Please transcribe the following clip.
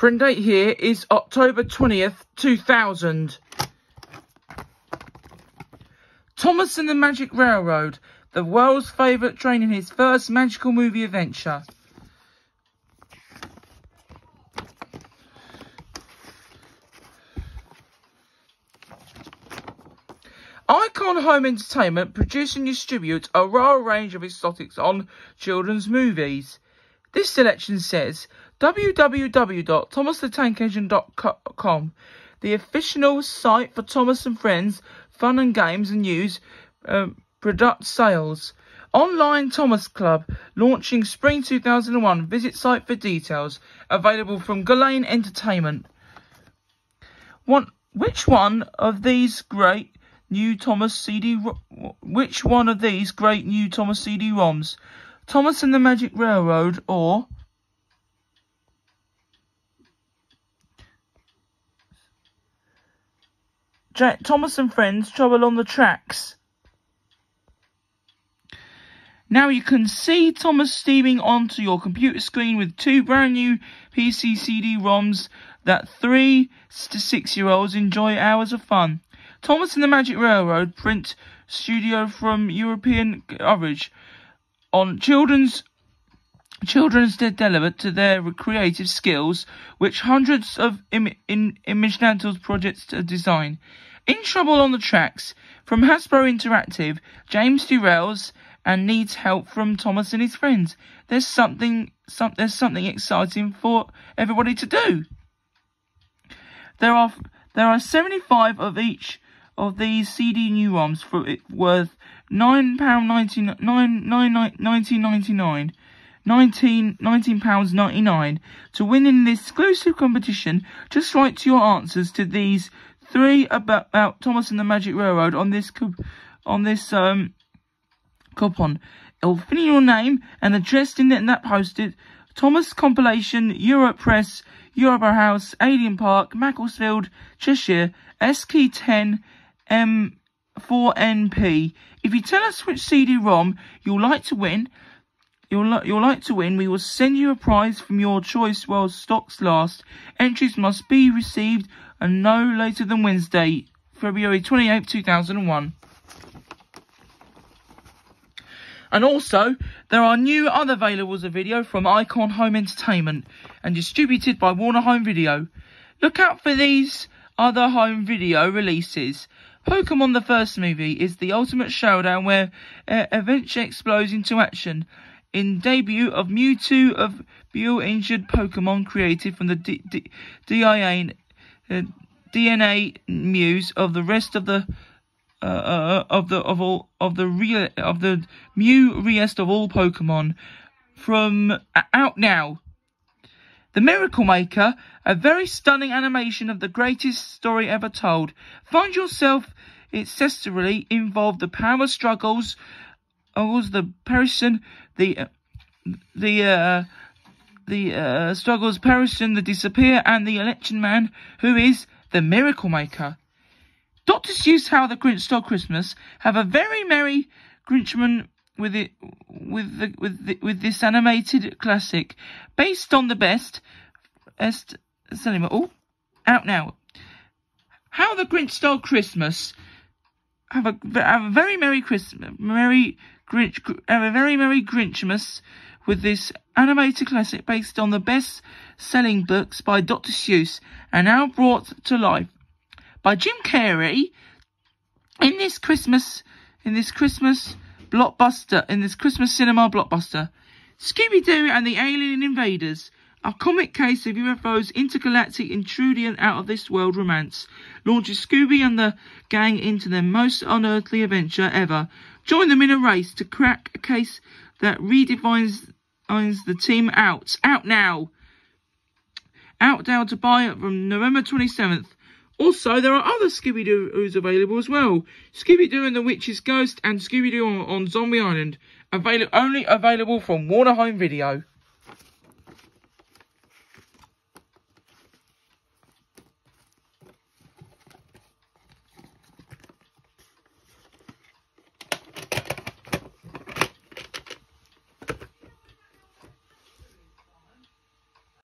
Print date here is October 20th, 2000. Thomas and the Magic Railroad, the world's favourite train in his first magical movie adventure. Icon Home Entertainment produce and distribute a rare range of exotics on children's movies. This selection says www.thomasthetank.com, the official site for Thomas and Friends fun and games and news, um, product sales. Online Thomas Club launching spring 2001. Visit site for details. Available from Gullane Entertainment. One, which one of these great new Thomas CD? Which one of these great new Thomas CD-ROMs? Thomas and the Magic Railroad or Jack Thomas and Friends Trouble on the Tracks. Now you can see Thomas steaming onto your computer screen with two brand new PC CD-ROMs that three to six year olds enjoy hours of fun. Thomas and the Magic Railroad print studio from European coverage on children's children's delivered to their creative skills, which hundreds of Im- in projects to design. In Trouble on the Tracks, from Hasbro Interactive, James derails and needs help from Thomas and his friends. There's something, some, there's something exciting for everybody to do. There are there are 75 of each of these CD new ROMs for it worth nine pound ninety nine nine nineteen ninety nine. 19 pounds 99 to win in this exclusive competition just write your answers to these three about, about Thomas and the Magic Railroad on this on this um coupon. It'll your name and address in, in that posted. Thomas compilation, Europress, Europa House, Alien Park, Macclesfield, Cheshire, SK10 M4NP. If you tell us which CD-ROM you'll like to win, you'll, you'll like to win, we will send you a prize from your choice while stocks last. Entries must be received and no later than Wednesday, February 28, 2001. And also, there are new other availables of video from Icon Home Entertainment and distributed by Warner Home Video. Look out for these other home video releases. Pokemon the first movie is the ultimate showdown where uh, adventure explodes into action. In debut of Mewtwo of Bio injured Pokemon created from the D- D- DIA uh, DNA muse of the rest of the uh, uh, of the of all of the real of the Mew rest of all Pokemon from uh, out now. The Miracle Maker, a very stunning animation of the greatest story ever told. Find yourself excessively involved the power struggles, of the person, the uh, the uh, the uh, struggles, Parison, the disappear, and the election man, who is the miracle maker. Dr. Seuss How the Grinch Stole Christmas have a very merry Grinchman with it with the, with the, with this animated classic based on the best best cinema. Oh, out now. How the Grinch Stole Christmas have a have a very merry Christmas, merry Grinch, have a very merry Grinchmas with this animated classic based on the best-selling books by Dr. Seuss and now brought to life by Jim Carrey in this Christmas in this Christmas blockbuster in this Christmas cinema blockbuster. Scooby-Doo and the Alien Invaders, a comic case of UFOs, intergalactic, intruding out of this world romance, launches Scooby and the gang into their most unearthly adventure ever. Join them in a race to crack a case that redefines the team out. Out now. Out now to buy it from November 27th. Also, there are other Scooby-Doo's available as well. Scooby-Doo and the Witch's Ghost and Scooby-Doo on, on Zombie Island. Avail only available from Warner Home Video.